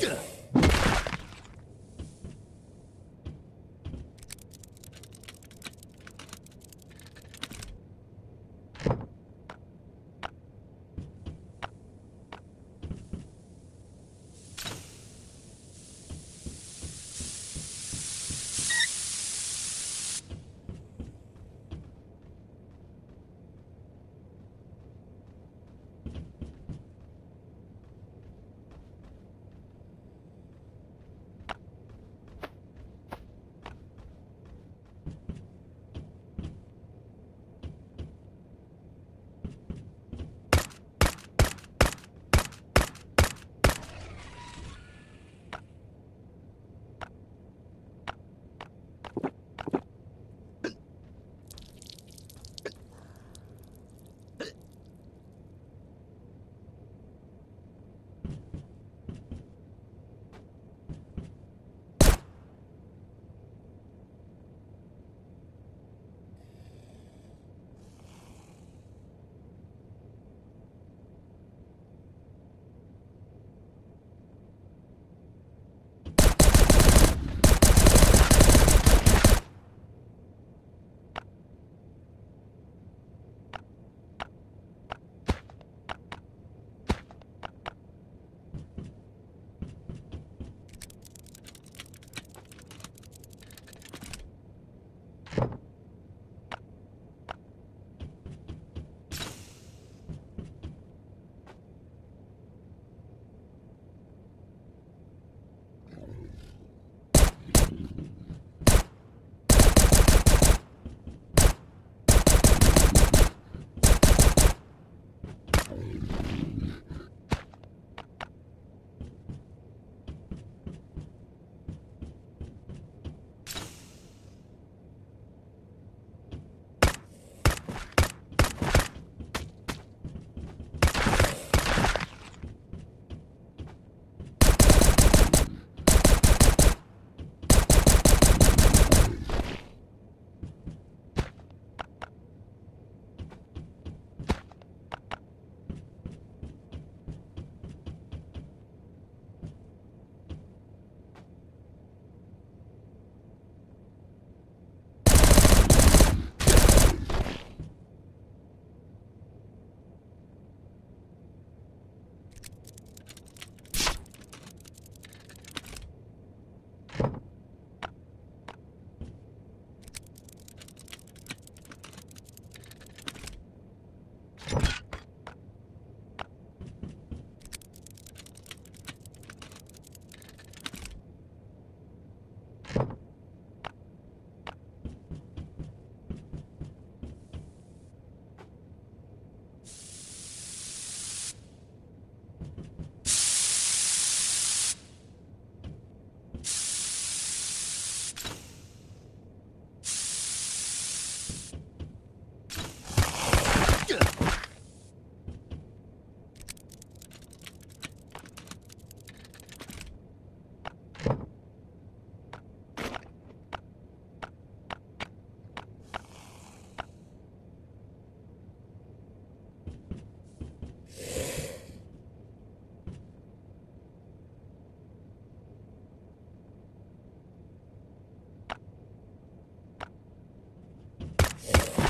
Ugh. Yeah.